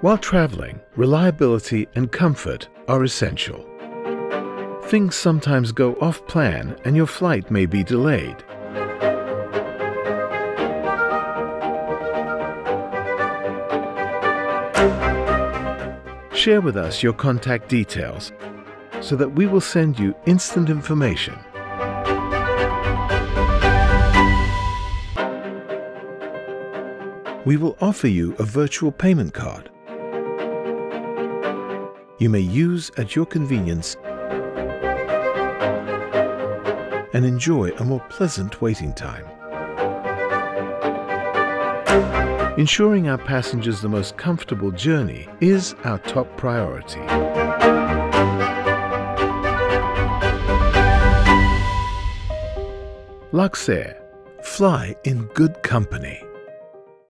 While traveling, reliability and comfort are essential. Things sometimes go off plan and your flight may be delayed. Share with us your contact details so that we will send you instant information. We will offer you a virtual payment card. You may use at your convenience and enjoy a more pleasant waiting time. Ensuring our passengers the most comfortable journey is our top priority. Luxair. Fly in good company.